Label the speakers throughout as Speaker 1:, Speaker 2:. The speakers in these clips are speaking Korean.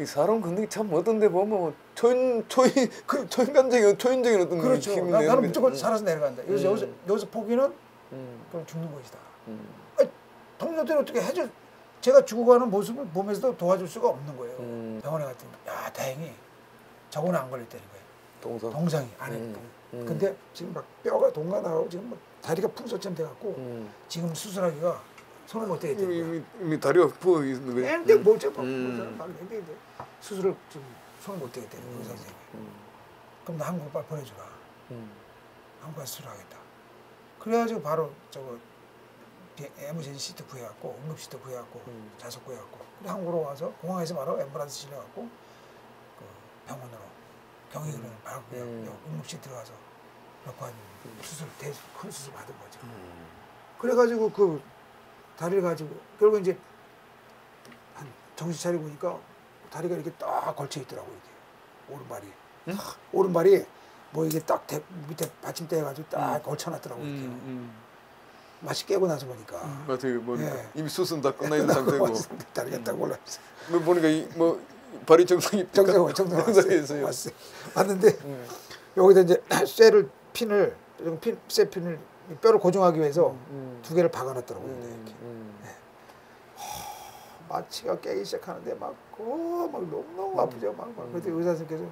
Speaker 1: 이 사람 건드기 참 어떤데 보면 뭐 초인 초인 그 초인간적인 초인적인 어떤
Speaker 2: 그렇죠.
Speaker 1: 힘이
Speaker 2: 나, 나는
Speaker 1: 게-
Speaker 2: 무조건
Speaker 1: 음.
Speaker 2: 살아서 내려간다. 여기서
Speaker 1: 음.
Speaker 2: 여기서 여기서 포기는
Speaker 1: 음.
Speaker 2: 그럼 죽는 것이다.
Speaker 1: 음.
Speaker 2: 동료들이 어떻게 해줘? 제가 죽어가는 모습을 보면서도 도와줄 수가 없는 거예요.
Speaker 1: 음.
Speaker 2: 병원에 갔더니 야 다행히 저거는 안 걸렸다는 거예요.
Speaker 1: 동상.
Speaker 2: 동상이 안에
Speaker 1: 음.
Speaker 2: 동.
Speaker 1: 음.
Speaker 2: 근데 지금 막 뼈가 동가 나가고 지금 뭐 다리가 풍선처럼 돼갖고
Speaker 1: 음.
Speaker 2: 지금 수술하기가 손을 못 대게 되는
Speaker 1: 이미, 다리가 부어 있는 거야.
Speaker 2: 근데 뭐죠? 막
Speaker 1: 음.
Speaker 2: 막 했는데 수술을 좀 손을 못 대게 되는 거야 의사 선생님이.
Speaker 1: 음.
Speaker 2: 그럼 나 한국 빨리 보내주라.
Speaker 1: 음.
Speaker 2: 한국 가서 수술 하겠다. 그래가지고 바로 저거 비- 에머전시 시트 구해갖고 응급 시트 구해갖고
Speaker 1: 음.
Speaker 2: 좌석 구해갖고 그래 한국으로 와서 공항에서 바로 앰뷸런스 실려갖고 그 병원으로 경위그는 바로 그냥
Speaker 1: 음.
Speaker 2: 응급실 들어가서 몇한 수술 대큰 수술 받은 거죠.
Speaker 1: 음.
Speaker 2: 그래가지고 그 다리를 가지고 결국 이제 한 정신 차리고 보니까 다리가 이렇게 딱 걸쳐 있더라고 이게 오른발이
Speaker 1: 응?
Speaker 2: 탁, 오른발이 뭐 이게 딱 대, 밑에 받침대 해가지고 딱
Speaker 1: 음.
Speaker 2: 걸쳐놨더라고 이렇게
Speaker 1: 음.
Speaker 2: 맛이 깨고 나서 보니까
Speaker 1: 음. 맞아 이거 보니까
Speaker 2: 예.
Speaker 1: 이미 수순 다 끝나 있는 상태고
Speaker 2: 다리가 딱 올라
Speaker 1: 뭐 보니까 이, 뭐 발이 정상이
Speaker 2: 정상 정상
Speaker 1: 정상에서요.
Speaker 2: 왔어요. 왔는데
Speaker 1: 음.
Speaker 2: 여기다 이제 쇠를 핀을 핀, 쇠 핀을 뼈를 고정하기 위해서
Speaker 1: 음.
Speaker 2: 두 개를 박아놨더라고요.
Speaker 1: 음.
Speaker 2: 이렇게.
Speaker 1: 음.
Speaker 2: 마취가 깨기 시작하는데 막, 어, 막 너무너무 아프죠. 막, 막. 그때 의사 선생님께서,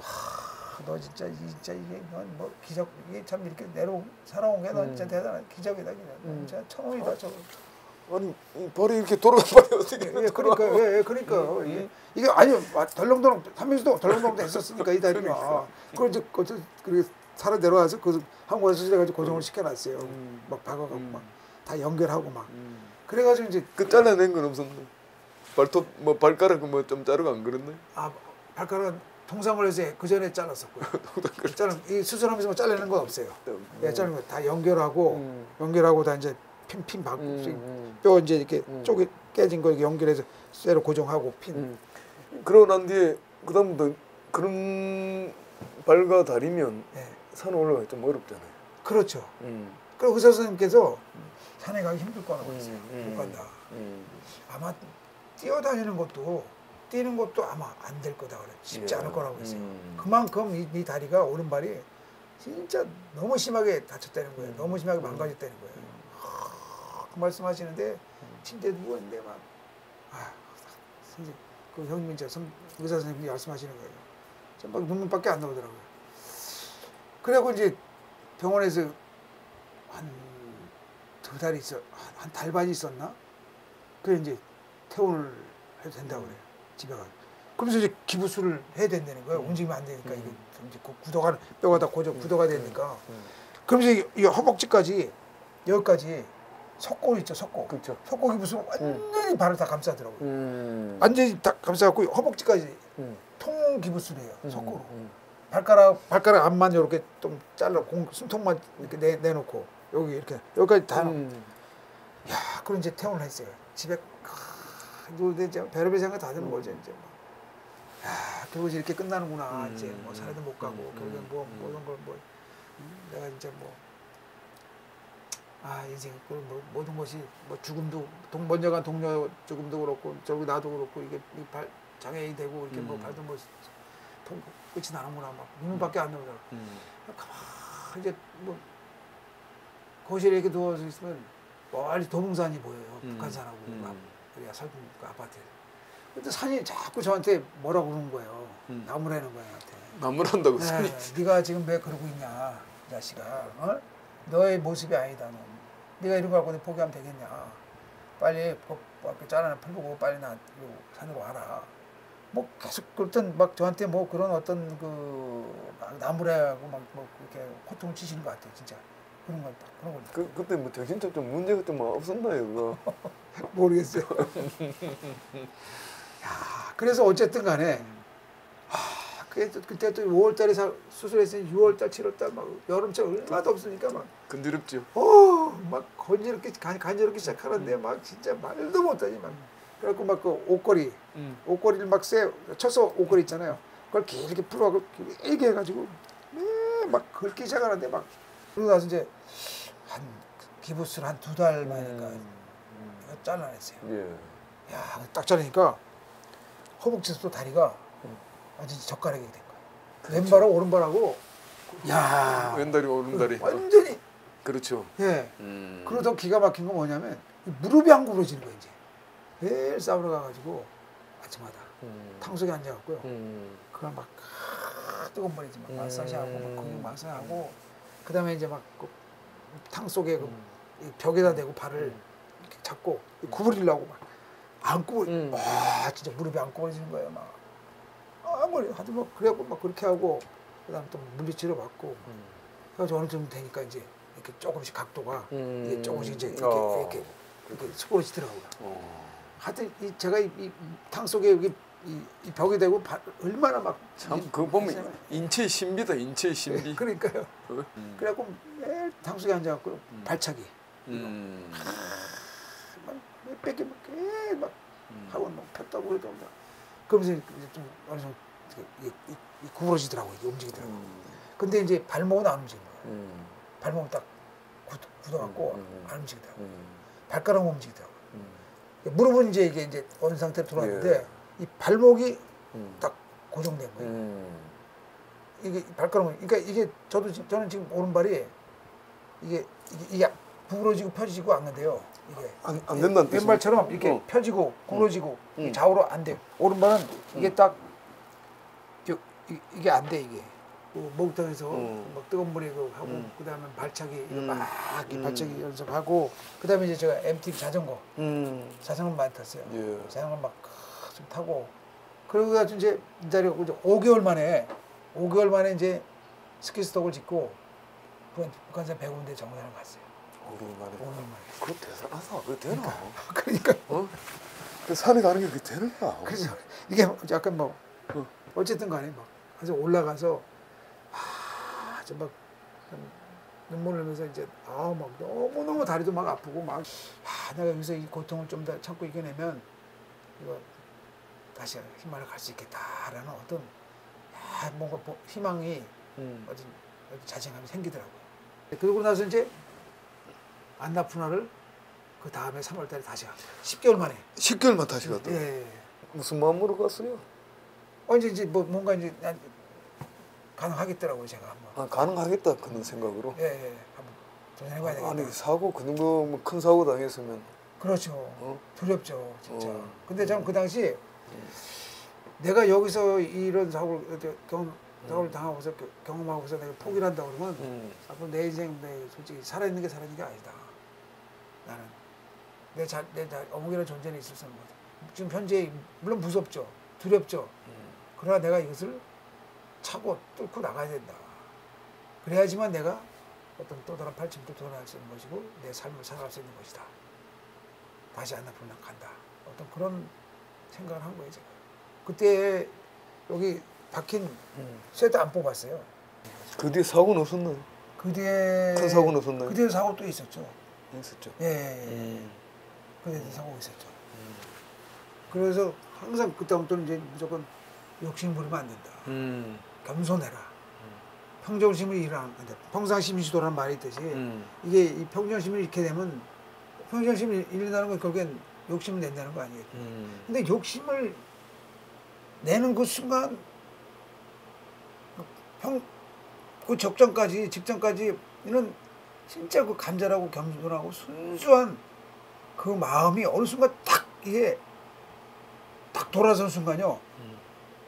Speaker 2: 하, 너 진짜, 이 진짜 이게, 넌 뭐 기적, 이게 참 이렇게 내려 살아온 게넌 진짜
Speaker 1: 음.
Speaker 2: 대단한 기적이다. 그냥. 넌
Speaker 1: 음.
Speaker 2: 진짜 천원이다, 저거.
Speaker 1: 아니 이 발이 이렇게 돌아간 발이 어떻게
Speaker 2: 예, 그러니까, 예, 예, 그러니까.
Speaker 1: 음.
Speaker 2: 이게, 이게 아니요, 아, 덜렁덜렁, 삼명수도 덜렁덜렁 했었으니까, 이 다리가. 그걸 이제, 어쩌, 그리고 살아 내려와서 그 한국에서 수술해가지고 고정을 시켜놨어요.
Speaker 1: 음.
Speaker 2: 막 박아가고
Speaker 1: 음.
Speaker 2: 막다 연결하고 막.
Speaker 1: 음.
Speaker 2: 그래가지고 이제
Speaker 1: 그 잘라낸 건 없었나? 발톱 뭐 발가락 뭐좀 자르고 안 그랬나?
Speaker 2: 아 발가락은 통상을 해서 그 전에 잘랐었고요. 잘라 이 수술하면서 뭐 잘라내는 건 없어요. 예, 자르는 거다 연결하고
Speaker 1: 음.
Speaker 2: 연결하고 다 이제 핀핀 박
Speaker 1: 음, 음.
Speaker 2: 뼈 이제 이렇게
Speaker 1: 음.
Speaker 2: 쪼개 깨진 거 이렇게 연결해서 쇠로 고정하고 핀.
Speaker 1: 음. 그러고 난 뒤에 그다음부터 그런 발과 다리면
Speaker 2: 예,
Speaker 1: 산 올라가기 좀 어렵잖아요.
Speaker 2: 그렇죠.
Speaker 1: 음.
Speaker 2: 그리고 의사 선생님께서 산에 가기 힘들 거라고
Speaker 1: 음,
Speaker 2: 했어요.
Speaker 1: 음.
Speaker 2: 못 간다.
Speaker 1: 음.
Speaker 2: 아마 뛰어다니는 것도 뛰는 것도 아마 안 될 거다 그래. 쉽지
Speaker 1: 예.
Speaker 2: 않을 거라고 했어요.
Speaker 1: 음.
Speaker 2: 그만큼 이, 이 다리가 오른발이 진짜 너무 심하게 다쳤다는 거예요.
Speaker 1: 음.
Speaker 2: 너무 심하게
Speaker 1: 음.
Speaker 2: 망가졌다는 거예요. 하, 그 말씀하시는데 침대에 누웠는데 막 아, 선생님 그 형님 이제 선, 의사 선생님이 말씀하시는 거예요. 저막 눈물밖에 안 나오더라고요. 그래고 이제 병원에서 한 두 달이 있어 한, 한 달반이 있었나? 그래 이제 퇴원을 해도 된다고 그래요. 집에 가. 그러면서 이제 기부술을 해야 된다는 거예요. 움직이면 안 되니까 이게 좀 이제 그 굳어가 뼈가 다 고정 굳어가 되니까.
Speaker 1: 음.
Speaker 2: 그러면서 이, 이 허벅지까지 여기까지 석고 있죠 석고.
Speaker 1: 그렇죠.
Speaker 2: 석고 기부술 완전히 발을 다 감싸더라고요.
Speaker 1: 음.
Speaker 2: 완전히 다 감싸갖고 허벅지까지
Speaker 1: 음.
Speaker 2: 통 기부술이에요.
Speaker 1: 음.
Speaker 2: 석고로.
Speaker 1: 음.
Speaker 2: 발가락 발가락 앞만 이렇게 좀 잘라 공 숨통만 이렇게 내, 내놓고 여기 이렇게 여기까지 다.
Speaker 1: 음.
Speaker 2: 야, 그럼 이제 퇴원을 했어요. 집에 누데 이제 별의별 생각 다 드는 거죠 이제. 뭐. 야, 결국 이렇게 끝나는구나.
Speaker 1: 음,
Speaker 2: 이제 뭐 살아도 못 가고
Speaker 1: 음,
Speaker 2: 결국엔
Speaker 1: 음,
Speaker 2: 뭐
Speaker 1: 음.
Speaker 2: 모든 걸 뭐 내가 이제 뭐. 아그 뭐, 모든 것이 뭐 죽음도 동 먼저 간 동료 죽음도 그렇고 저기 나도 그렇고 이게 이발 장애인이 되고 이렇게 뭐
Speaker 1: 음.
Speaker 2: 발도 뭐 통, 끝이 나는구나 막 눈물밖에 안 나오더라고.
Speaker 1: 음.
Speaker 2: 가만 이제 뭐 거실에 이렇게 누워서 있으면 멀리 도봉산이 보여요.
Speaker 1: 음.
Speaker 2: 북한산하고
Speaker 1: 음.
Speaker 2: 막 우리가 살던 그 아파트. 근데 산이 자꾸 저한테 뭐라고 그러는 거예요.
Speaker 1: 음.
Speaker 2: 나무라는 거야 나한테.
Speaker 1: 나무란다고 산이.
Speaker 2: 네, 네가 지금 왜 그러고 있냐, 이 자식아. 어? 너의 모습이 아니다. 너. 네가 이런 거 갖고 포기하면 되겠냐. 빨리 그, 그 짜라나 풀고 빨리 나요 산으로 와라. 뭐 계속 그랬던 막 저한테 뭐 그런 어떤 그막 나무라고 막뭐 그렇게 호통을 치시는 것 같아요, 진짜. 그런 건 그런 건
Speaker 1: 그 그때 뭐 정신적 좀 문제가 좀 없었나요 그거?
Speaker 2: 모르겠어요. 야, 그래서 어쨌든 간에 아, 그게 또- 그때 또 5월달에 수술했으니 6월달, 7월달 막 여름철 얼마도 없으니까 막
Speaker 1: 건드럽죠.
Speaker 2: 어, 막 건지럽게 간, 간지럽기 시작하는데 막 진짜 말도 못하지 막. 그래갖고 막 그 옷걸이,
Speaker 1: 음.
Speaker 2: 옷걸이를 막 쎄, 쳐서 옷걸이 있잖아요. 그걸 길게 풀어갖고 길게 해가지고 네, 막 긁기 시작하는데 막 그러고 나서 이제 한 기부술 한두 달 만이니까
Speaker 1: 음.
Speaker 2: 이거 잘라냈어요.
Speaker 1: 예.
Speaker 2: 야, 딱 자르니까 허벅지부터 다리가
Speaker 1: 음.
Speaker 2: 완전 히 젓가락이 된 거예요.
Speaker 1: 그렇죠.
Speaker 2: 왼발하고 오른발하고 야
Speaker 1: 왼다리 오른다리.
Speaker 2: 완전히
Speaker 1: 그렇죠.
Speaker 2: 예.
Speaker 1: 음.
Speaker 2: 그러다 기가 막힌 건 뭐냐면 이 무릎이 안 구부러지는 거예요 이제. 매일 싸우러 가가지고 아침마다
Speaker 1: 음.
Speaker 2: 탕속에 앉아갖고요.
Speaker 1: 음.
Speaker 2: 그걸 막 아, 뜨거운 물이지 막
Speaker 1: 음.
Speaker 2: 마사지하고 막 근육 마사지하고 그 다음에 이제 막탕 속에 그
Speaker 1: 음.
Speaker 2: 이 벽에다 대고 발을
Speaker 1: 음.
Speaker 2: 이렇게 잡고 구부리려고 막안 구부
Speaker 1: 음.
Speaker 2: 와 진짜 무릎이 안 구부러지는 거예요 막 아무리 하도 막 그래갖고 막 그렇게 하고 그다음 또 물리치료 받고
Speaker 1: 음.
Speaker 2: 그래서 어느 정도 되니까 이제 이렇게 조금씩 각도가
Speaker 1: 음.
Speaker 2: 이게 조금씩 이제 이렇게
Speaker 1: 어.
Speaker 2: 이렇게 이렇게 수그러지더라고요.
Speaker 1: 어.
Speaker 2: 하여튼 이 제가 이탕 속에 여기 이, 이 벽에 대고 발, 얼마나
Speaker 1: 막참
Speaker 2: 이-
Speaker 1: 그거 보면 인체의 신비다 인체의 신비.
Speaker 2: 그러니까요.
Speaker 1: 음.
Speaker 2: 그래갖고 매일 탕수에 앉아갖고
Speaker 1: 음.
Speaker 2: 발차기
Speaker 1: 음.
Speaker 2: 막 뺏기 막, 계속 막
Speaker 1: 음.
Speaker 2: 하고 막 폈다고 그래도 막 그러면서 이제 좀 어느 정도 이, 이, 이 구부러지더라고요. 움직이더라고요.
Speaker 1: 음.
Speaker 2: 근데 이제 발목은 안 움직이는 거예요.
Speaker 1: 음.
Speaker 2: 발목은 딱 굳, 굳어갖고
Speaker 1: 음.
Speaker 2: 안 움직이더라고요.
Speaker 1: 음.
Speaker 2: 발가락은 움직이더라고요.
Speaker 1: 음.
Speaker 2: 무릎은 이제 이게 이제 어느 상태로 돌아왔는데
Speaker 1: 예.
Speaker 2: 이 발목이
Speaker 1: 음.
Speaker 2: 딱 고정된 거예요.
Speaker 1: 음.
Speaker 2: 이게 발가락은 그러니까 이게 저도 지- 저는 지금 오른발이 이게 이게, 이게 구부러지고 펴지고 안 된대요. 이게
Speaker 1: 안, 안 된다는 뜻이
Speaker 2: 왼발처럼 이렇게
Speaker 1: 어.
Speaker 2: 펴지고 구부러지고
Speaker 1: 음.
Speaker 2: 이게 좌우로 안 돼. 오른발은 이게
Speaker 1: 음.
Speaker 2: 딱 저, 이, 이게 안 돼 이게. 그 목욕탕에서
Speaker 1: 음.
Speaker 2: 막 뜨거운 물에 그 하고
Speaker 1: 음.
Speaker 2: 그다음에 발차기
Speaker 1: 음.
Speaker 2: 막이
Speaker 1: 음.
Speaker 2: 발차기 연습하고 그다음에 이제 제가 MTB 자전거
Speaker 1: 음.
Speaker 2: 자전거 많이 탔어요.
Speaker 1: 예.
Speaker 2: 자전거 막 좀 타고 그러고 이제 기다리고 이제 5개월 만에 5개월 만에 이제 스키스톡을 짓고 북한- 북한산 100군데 정상을 갔어요.
Speaker 1: 오랜만에.
Speaker 2: 5개월 만에.
Speaker 1: 그거 대단하다. 그거 되나?
Speaker 2: 그러니까
Speaker 1: 어? 그 산에 가는 게 그게 되나?
Speaker 2: 그래서 이게 약간 뭐
Speaker 1: 어.
Speaker 2: 어쨌든 간에 막 그래서 올라가서 아저막 눈물 흘리면서 이제 아막 너무 너무 다리도 막 아프고 막 아, 내가 여기서 이 고통을 좀 더 참고 이겨내면 이거 다시 희망을 갈 수 있겠다라는 어떤 아, 뭔가 뭐 희망이
Speaker 1: 음.
Speaker 2: 어떤, 어떤 자신감이 생기더라고요. 그러고 나서 이제 안나푸나를 그 다음에 3월 달에 다시 갔어요. 10개월 만에.
Speaker 1: 10개월만 다시 갔다.
Speaker 2: 예. 예.
Speaker 1: 무슨 마음으로 갔어요?
Speaker 2: 어 이제 이제 뭐 뭔가 이제 난 가능하겠더라고요 제가 한번.
Speaker 1: 아, 가능하겠다 그런 생각으로.
Speaker 2: 예, 예. 한번 도전해봐야 되겠다.
Speaker 1: 아니 사고 그 정도 뭐큰 사고 당했으면
Speaker 2: 그렇죠.
Speaker 1: 어?
Speaker 2: 두렵죠, 진짜.
Speaker 1: 어.
Speaker 2: 근데 저는 그 당시 내가 여기서 이런 사고를 경험 사고를 당하고서 겨- 경험하고서 내가 포기를 한다 그러면
Speaker 1: 음.
Speaker 2: 앞으로 내 인생 내 솔직히 살아있는 게 살아있는 게 아니다. 나는 내 자, 내 자, 어묵이라는 존재는 있을 수 없는 거죠. 지금 현재 물론 무섭죠, 두렵죠.
Speaker 1: 음.
Speaker 2: 그러나 내가 이것을 차고 뚫고 나가야 된다. 그래야지만 내가 어떤 또 다른 팔침도 도전할 수 있는 것이고 내 삶을 살아갈 수 있는 것이다. 다시 안나풀랑 간다. 어떤 그런 생각을 한 거예요 제가. 그때 여기 박힌
Speaker 1: 음.
Speaker 2: 쇠도 안 뽑았어요.
Speaker 1: 그 뒤에 사고는 없었나요?
Speaker 2: 그 뒤에
Speaker 1: 큰 사고는 없었나요?
Speaker 2: 그 뒤에 사고 또 있었죠.
Speaker 1: 있었죠.
Speaker 2: 예, 예, 예.
Speaker 1: 음.
Speaker 2: 그 뒤에 사고가 있었죠.
Speaker 1: 음.
Speaker 2: 그래서 항상 그때부터는 이제 무조건 욕심 부리면 안 된다.
Speaker 1: 음.
Speaker 2: 겸손해라. 평정심을 잃으면 안 된다. 평상심시도라는 말이 있듯이
Speaker 1: 음.
Speaker 2: 이게 이 평정심을 잃게 되면 평정심을 잃는다는 건 결국엔 욕심을 낸다는 거 아니에요.
Speaker 1: 음.
Speaker 2: 근데 욕심을 내는 그 순간 그 평, 그 적정까지 직전까지 이는 진짜 그 간절하고 겸손하고 순수한 그 마음이 어느 순간 딱 이게 딱 돌아선 순간요.
Speaker 1: 음.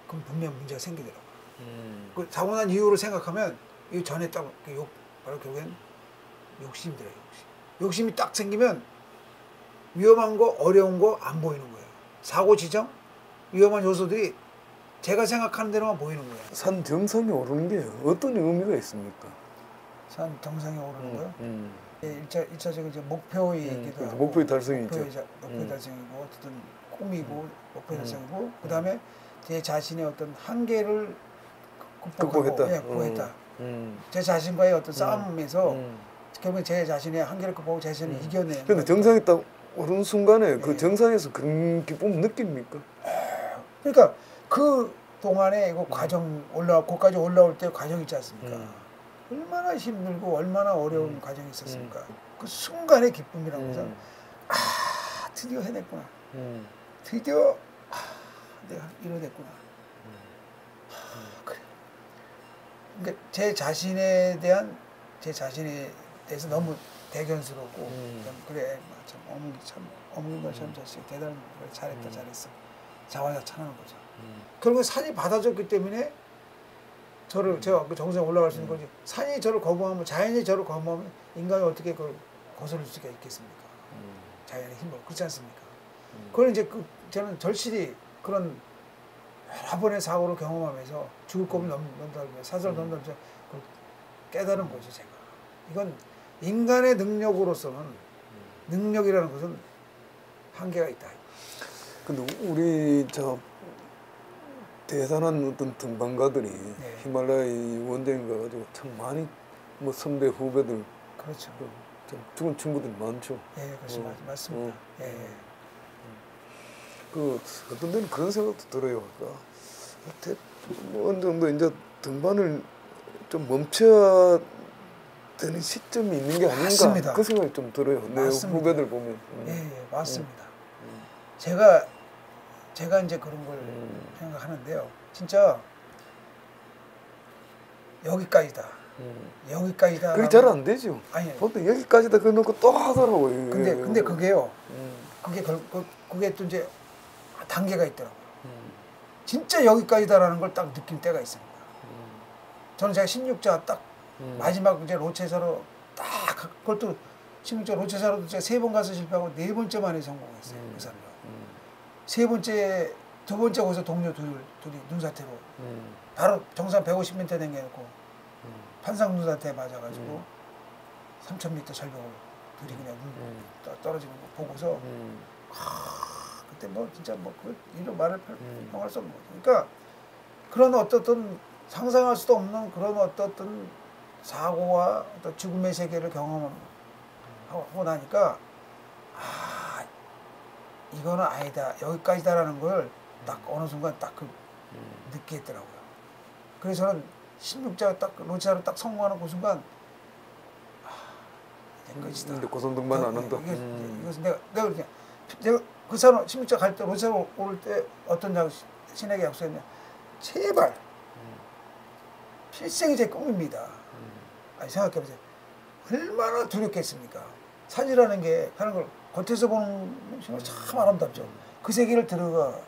Speaker 2: 그럼 분명 문제가 생기더라고. 요
Speaker 1: 음.
Speaker 2: 그 사고 난 이유를 생각하면 이 전에 딱그 욕, 바로 결국엔 욕심이더라 욕심. 욕심이 딱 생기면 위험한 거 어려운 거 안 보이는 거예요. 사고 지점 위험한 요소들이 제가 생각하는 대로만 보이는 거예요.
Speaker 1: 산 정상에 오르는 게 어떤 의미가 있습니까?
Speaker 2: 산 정상에 오르는 거요.
Speaker 1: 음.
Speaker 2: 예, 일차 일차적인 이제 목표이기도
Speaker 1: 음, 그래서
Speaker 2: 하고
Speaker 1: 목표의 달성이죠.
Speaker 2: 목표의
Speaker 1: 음.
Speaker 2: 달성이고 어떤 꿈이고 목표의
Speaker 1: 음.
Speaker 2: 달성이고 그다음에 제 자신의 어떤 한계를 극복하고. 예, 극복했다.
Speaker 1: 음.
Speaker 2: 제 자신과의 어떤 싸움에서
Speaker 1: 음.
Speaker 2: 결국 제 자신의 한계를 극복하고 제 자신을
Speaker 1: 음.
Speaker 2: 이겨내는
Speaker 1: 근데 정상에 딱 오른 순간에 그
Speaker 2: 예.
Speaker 1: 정상에서 그런 기쁨 느낍니까?
Speaker 2: 그러니까 그 동안에 이거 과정 올라 거기까지 올라올 때 과정 있지 않습니까?
Speaker 1: 음.
Speaker 2: 얼마나 힘들고 얼마나 어려운
Speaker 1: 음.
Speaker 2: 과정이 있었습니까? 그 순간의 기쁨이라는 것은
Speaker 1: 음.
Speaker 2: 아 드디어 해냈구나.
Speaker 1: 음.
Speaker 2: 드디어 아, 내가. 하, 그래. 그러니까 제 자신에 대한 제 자신에 대해서 너무 대견스럽고
Speaker 1: 음.
Speaker 2: 좀 그래 막참 어머니 참 어머니가 참 자식 대단한 그래 잘했다
Speaker 1: 음.
Speaker 2: 잘했어 자화자찬하는 거죠.
Speaker 1: 음.
Speaker 2: 결국 산이 받아줬기 때문에 저를 제가 그 정상에 올라갈 수 있는 거지. 산이 저를 거부하면 자연이 저를 거부하면 인간이 어떻게 그걸 거스를 수가 있겠습니까?
Speaker 1: 음.
Speaker 2: 자연의 힘으로 그렇지 않습니까?
Speaker 1: 음.
Speaker 2: 그걸 이제 그 저는 절실히 그런 여러 번의 사고를 경험하면서 죽을 겁을 넘, 사슬을
Speaker 1: 음.
Speaker 2: 넘달면서 그걸 깨달은 거죠 제가. 이건 인간의 능력으로서는 능력이라는 것은 한계가 있다.
Speaker 1: 근데 우리 저 대단한 어떤 등반가들이
Speaker 2: 네.
Speaker 1: 히말라야 원정인 가지고 참 많이 뭐 선배 후배들
Speaker 2: 그렇죠.
Speaker 1: 그, 참 죽은 친구들이 많죠.
Speaker 2: 예, 그렇지
Speaker 1: 어,
Speaker 2: 맞, 맞습니다.
Speaker 1: 어.
Speaker 2: 예, 예.
Speaker 1: 그 어떤 데는 그런 생각도 들어요. 그러니까 대- 뭐 어느 정도 이제 등반을 좀 멈춰야 되는 시점이 있는 게 아닌가
Speaker 2: 맞습니다.
Speaker 1: 그 생각이 좀 들어요. 내
Speaker 2: 맞습니다.
Speaker 1: 후배들 보면. 음.
Speaker 2: 예, 예, 맞습니다.
Speaker 1: 음.
Speaker 2: 제가 제가 이제 그런 걸
Speaker 1: 음.
Speaker 2: 생각하는데요. 진짜 여기까지다.
Speaker 1: 음.
Speaker 2: 여기까지다.
Speaker 1: 그게 잘 안 되죠.
Speaker 2: 아니,
Speaker 1: 보통 여기까지다 그러놓고 또 하더라고요.
Speaker 2: 근데 근데 그게요.
Speaker 1: 음.
Speaker 2: 그게 결, 그, 그게 또 이제 단계가 있더라고요.
Speaker 1: 음.
Speaker 2: 진짜 여기까지다라는 걸 딱 느낄 때가 있습니다.
Speaker 1: 음.
Speaker 2: 저는 제가 16자 딱
Speaker 1: 음.
Speaker 2: 마지막 이제 로체사로 딱 그것도 16자 로체사로도 제가 세 번 가서 실패하고 네 번째 만에 성공했어요.
Speaker 1: 음.
Speaker 2: 그 산으로.
Speaker 1: 음.
Speaker 2: 세 번째 두 번째 거기서 동료 둘 둘이 눈사태로
Speaker 1: 음.
Speaker 2: 바로 정상 150m 댕겨놓고
Speaker 1: 음.
Speaker 2: 판상 눈사태 맞아가지고
Speaker 1: 음.
Speaker 2: 3,000m 절벽을 둘이 그냥 눈
Speaker 1: 음.
Speaker 2: 떠- 떨어지는 거 보고서
Speaker 1: 음.
Speaker 2: 그때 뭐 진짜 뭐그 이런 말을 펼-
Speaker 1: 음.
Speaker 2: 평할 수 없는 거죠. 그러니까 그런 어떻든 상상할 수도 없는 그런 어떻든 사고와 어떤 죽음의 세계를 경험하고 나니까 아 이거는 아니다 여기까지다라는 걸 딱 어느 순간 딱그
Speaker 1: 음.
Speaker 2: 느끼겠더라고요. 그래서 저는 16자 딱 로치아로 딱 성공하는 그 순간 아 이제 끝이다.
Speaker 1: 근데 고성 등반 안
Speaker 2: 그-
Speaker 1: 한다.
Speaker 2: 이게,
Speaker 1: 음.
Speaker 2: 이것은 내가 내가 그냥 내가 그 사람 16자 갈 때 로체로 오를 때 어떤 약 신에게 약속했냐 제발
Speaker 1: 음.
Speaker 2: 필생이 제 꿈입니다.
Speaker 1: 음.
Speaker 2: 아니 생각해보세요. 얼마나 두렵겠습니까? 산이라는 게 하는 걸 겉에서 보는 정말 참 아름답죠. 그 세계를 들어가는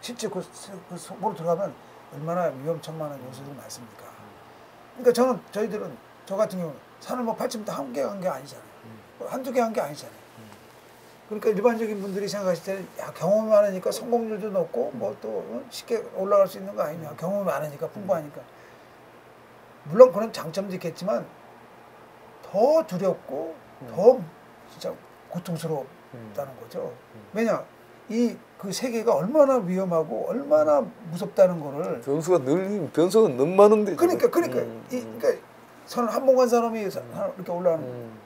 Speaker 2: 실제 그, 세- 그 속으로 들어가면 얼마나 위험천만한 요소들이 많습니까? 그러니까 저는 저희들은 저 같은 경우는 산을 뭐 8층부터 한 개 한 게 아니잖아요. 뭐 한두 개 한 게 아니잖아요. 그러니까 일반적인 분들이 생각하실 때는 야 경험이 많으니까 성공률도 높고 뭐 또 쉽게 올라갈 수 있는 거 아니냐 경험이 많으니까 풍부하니까 물론 그런 장점도 있겠지만 더 두렵고 더 진짜 고통스럽다는 거죠. 왜냐 이 그 세계가 얼마나 위험하고 얼마나 무섭다는 거를
Speaker 1: 변수가 늘 변수가 너무 많은데.
Speaker 2: 그러니까. 그러니까
Speaker 1: 음.
Speaker 2: 이 그러니까 저는 한번 간 사람이 사- 이렇게 올라가는
Speaker 1: 음.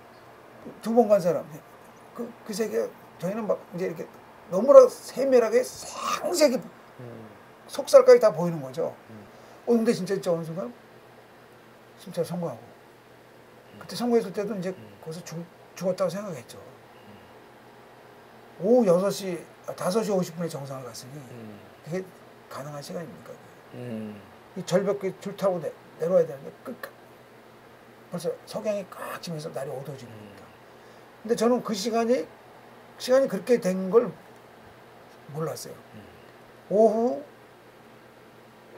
Speaker 2: 두번 간 사람 그, 그 세계 저희는 막 이제 이렇게 너무나 세밀하게 상세하게
Speaker 1: 음.
Speaker 2: 속살까지 다 보이는 거죠.
Speaker 1: 음.
Speaker 2: 어 근데 진짜 진짜 어느 순간 진짜 성공하고 그때 성공했을 때도 이제 거기서 죽, 죽었다고 생각했죠. 오후 6시, 아, 5시 50분에 정상을 갔으니
Speaker 1: 음.
Speaker 2: 그게 가능한 시간입니까?
Speaker 1: 음.
Speaker 2: 이 절벽에 줄 타고 내, 내려와야 되는데 끝까 벌써 석양이 꽉 지면서 날이 어두워지는 겁니다. 근데 저는 그 시간이 시간이 그렇게 된 걸 몰랐어요. 오후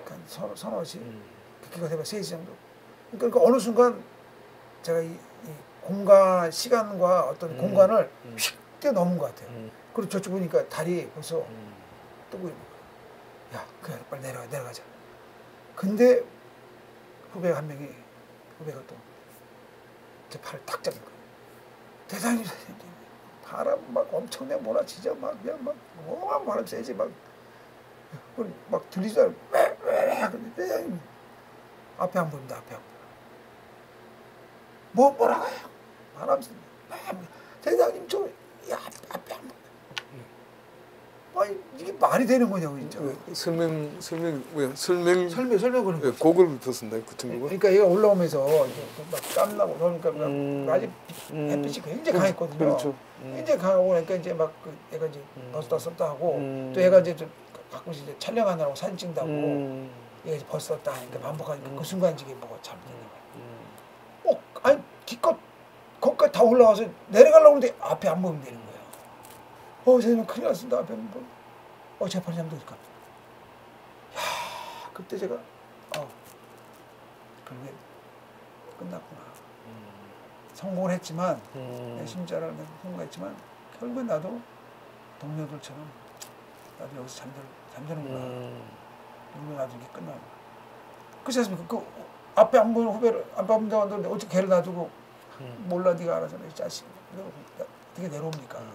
Speaker 2: 한 서너, 서너 시
Speaker 1: 음.
Speaker 2: 비키가 되면 3시 정도. 그러니까 어느 순간 제가 이, 이 공간, 시간과 어떤
Speaker 1: 음.
Speaker 2: 공간을
Speaker 1: 음.
Speaker 2: 휙 뛰어넘은 것 같아요.
Speaker 1: 음.
Speaker 2: 그리고 저쪽 보니까 달이 벌써
Speaker 1: 음.
Speaker 2: 뜨고 있는 거야. 야, 그래, 빨리 내려가, 내려가자. 근데 후배가 한 명이, 후배가 또 제 팔을 탁 잡은 거예요. 대장님, 선생님, 바람 막 엄청나게 몰아치죠. 막, 그냥 막, 어마어마한 바람 세지, 막. 막 들리지 않아요. 왜, 왜, 근데 대장님, 앞에 안 보입니다, 앞에 안 보여. 뭐, 뭐라고요? 바람 세 대장님, 저, 야, 앞에 안 보여. 아니 이게 말이 되는 거냐고 진짜.
Speaker 1: 왜, 설명 설명 왜 설명
Speaker 2: 설명 설명 그런
Speaker 1: 왜
Speaker 2: 거.
Speaker 1: 곡을 벗었나요 그 친구가?
Speaker 2: 그러니까 얘가 올라오면서 이제 막 땀나고 그러니까 막
Speaker 1: 음.
Speaker 2: 아직
Speaker 1: 음.
Speaker 2: 햇빛이 굉장히
Speaker 1: 그렇죠.
Speaker 2: 강했거든요.
Speaker 1: 그렇죠. 음.
Speaker 2: 굉장히 강하고 그러니까 이제 막 그 얘가 이제 벗었다 썼다 하고
Speaker 1: 음.
Speaker 2: 또 얘가 이제 좀 가끔씩 이제 촬영하느라고 사진 찍는다고
Speaker 1: 음.
Speaker 2: 얘가 이제 딱 하니까 반복하니까
Speaker 1: 음.
Speaker 2: 그 순간 이게 뭐가 잘못되는 거야.
Speaker 1: 음.
Speaker 2: 어, 아니 기껏 거기까지 다 올라와서 내려가려고 하는데 앞에 안 보이면 되는 거예요. 어, 선생님 큰일 났습니다. 앞에 안 보여. 어, 재판이 잠들니까. 야, 그때 제가 어, 결국에 끝났구나. 성공을 했지만
Speaker 1: 음.
Speaker 2: 내 심자를 성공했지만 결국엔 나도 동료들처럼 나도 여기서 잠들 잠드는구나.
Speaker 1: 음.
Speaker 2: 나도 이게 끝나는 거야. 그렇지 않습니까? 그 앞에 안 보이는 후배를 안 보는데 왔는데 어떻게 걔를 놔두고
Speaker 1: 음.
Speaker 2: 몰라 네가 알아서라 이 자식. 어떻게 내려옵니까?
Speaker 1: 음.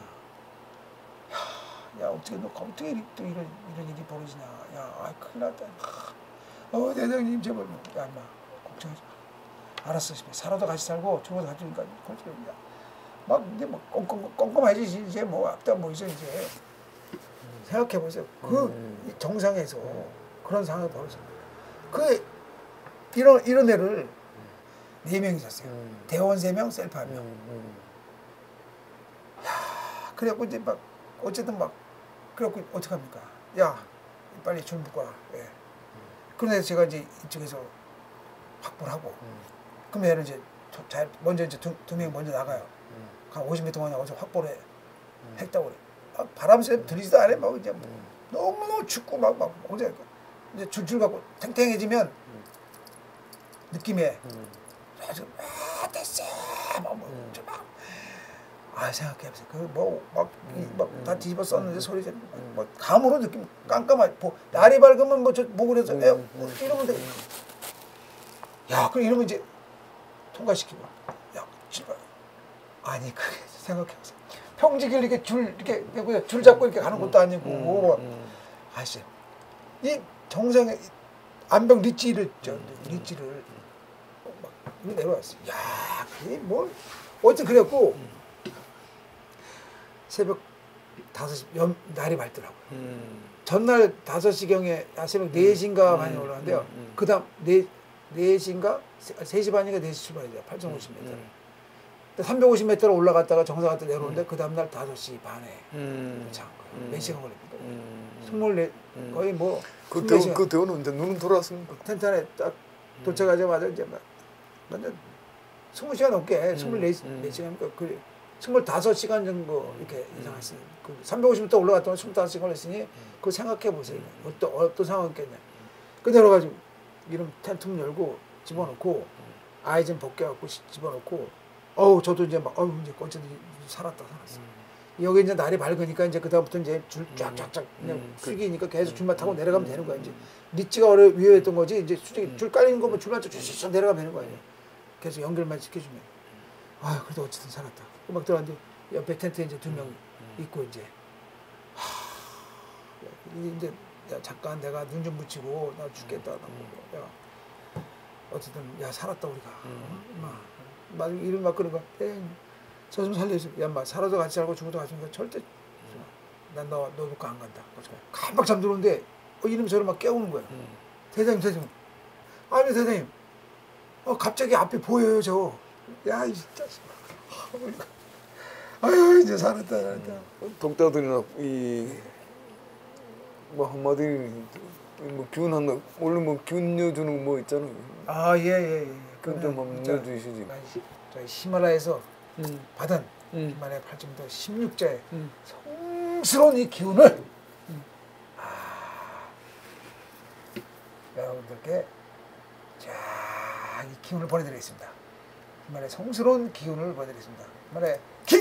Speaker 2: 야, 야 어떻게 너 어떻게 이- 또 이런 이런 일이 벌어지냐? 야, 아 큰일 났다. 어 대장님 제발 뭐, 야 임마 걱정하지 마. 알았어, 씨발. 살아도 같이 살고 죽어도 같이 죽으니까 걱정 야. 막 이제 막 꼼꼼 꼼꼼하지 이제 뭐 앞다 뭐 이제 이제 생각해 보세요. 그
Speaker 1: 음.
Speaker 2: 이 정상에서 그런 상황이 벌어져. 그 이런 이런 애를 네 명이 잤어요.
Speaker 1: 음.
Speaker 2: 대원 세 명, 셀프 한
Speaker 1: 음.
Speaker 2: 명.
Speaker 1: 음.
Speaker 2: 그래갖고 이제 막 어쨌든 막 그래갖고 어떡 합니까? 야 빨리 줄 묶어. 예. 그런데 제가 이제 이쪽에서 확보를 하고
Speaker 1: 음.
Speaker 2: 그럼 얘는 이제 저- 잘 먼저 이제 두 명 먼저 나가요.
Speaker 1: 음.
Speaker 2: 한 50m 동안 어디서 확보를 해. 했다고 그래. 아, 바람 쐬 들리지도 않아. 막 이제
Speaker 1: 음.
Speaker 2: 너무너무 춥고 막, 막, 어제 이제 줄줄 갖고 탱탱해지면 느낌에
Speaker 1: 음.
Speaker 2: 아주 아 됐어 막, 뭐,
Speaker 1: 음.
Speaker 2: 좀 막. 아 생각해보세요 그뭐막막다
Speaker 1: 음.
Speaker 2: 뒤집어 썼는데 소리 좀
Speaker 1: 음.
Speaker 2: 뭐 감으로 느낌 깜깜하게 뭐 날이 밝으면 뭐저 목을 해서
Speaker 1: 음.
Speaker 2: 에, 뭐 이러면 돼. 야 그럼 이러면 이제 통과시키고 야 제발 아니 그게 생각해보세요 평지길 이렇게 줄 이렇게 줄 잡고 이렇게 가는 것도 아니고
Speaker 1: 음.
Speaker 2: 아시죠? 이 정상에 이 안병 리치를 저 리치를 내려왔어요. 야, 그게 뭘 어쨌든 그랬고 새벽 5시 염, 날이 밝더라고요.
Speaker 1: 음.
Speaker 2: 전날 5시경에 아, 새벽 4시인가 많이 올라왔는데요.
Speaker 1: 음, 음.
Speaker 2: 그 다음 4, 4시인가 3시 반인가 4시 출발이죠. 850m.
Speaker 1: 음.
Speaker 2: 350m를 올라갔다가 정상한테 내려오는데 그 다음 날 5시 반에
Speaker 1: 음.
Speaker 2: 도착한 거예요.
Speaker 1: 음.
Speaker 2: 몇 시간 걸립니까?
Speaker 1: 음.
Speaker 2: 스물네
Speaker 1: 음.
Speaker 2: 거의 뭐
Speaker 1: 그 대원. 그 대원은 이제 눈은 돌아왔습니까?
Speaker 2: 텐트 안에 딱 도착하자마자 이제 막 완전 스무 시간 넘게 스물네
Speaker 1: 음.
Speaker 2: 네 시간이니까 그 스물다섯 시간 정도 이렇게 이상했어요. 그 350m 올라갔더니 스물다섯 시간 걸렸으니 그거 생각해 보세요. 어떤 어떤 상황이겠냐. 그 내려가지고 이런 텐트 문 열고 집어넣고 아이 좀 벗겨갖고 시- 집어넣고 어우 저도 이제 막 어우 이제 어쨌든 살았다 살았어. 여기 이제 날이 밝으니까 이제 그다음부터 이제 줄 쫙쫙쫙 그냥
Speaker 1: 음.
Speaker 2: 숙이니까 계속 줄만 타고 내려가면 되는 거야. 이제 리치가 어려 위험했던 거지 이제 수직이 줄 깔리는 거면 줄만 쭉쭉쭉 내려가면 되는 거야 이제. 계속 연결만 시켜주면. 아 그래도 어쨌든 살았다. 막 들어갔는데 옆에 텐트에 이제 두 명 있고 이제. 하, 이제 야 잠깐 내가 눈 좀 붙이고 나 죽겠다. 나 뭐, 야 어쨌든 야 살았다 우리가. 어? 막 이름 막 그러니까 저 좀 살려줘 야마 살아도 같이 살고 죽어도 같이 살고 절대 난 너 너 놓고 안 간다. 그래서 깜빡 잠들었는데 어, 이름 저를 막 깨우는 거야.
Speaker 1: 음.
Speaker 2: 대장님 대장님. 아니 대장님. 어 갑자기 앞에 보여요 저 야이 진짜 아유 이제 살았다 살았다.
Speaker 1: 독자들이나 이뭐 한마디 뭐균 하나 원래 뭐균 넣어주는 거뭐 있잖아요.
Speaker 2: 아예예예.
Speaker 1: 그건 좀 한번 넣어주시지.
Speaker 2: 저희 히말라야에서
Speaker 1: 음.
Speaker 2: 받은
Speaker 1: 음.
Speaker 2: 히말라야 8점도 16자의
Speaker 1: 음.
Speaker 2: 성스러운 이 기운을 아, 여러분들께 자 이 기운을 보내드리겠습니다. 히말라야 성스러운 기운을 보내드리겠습니다. 히말라야 기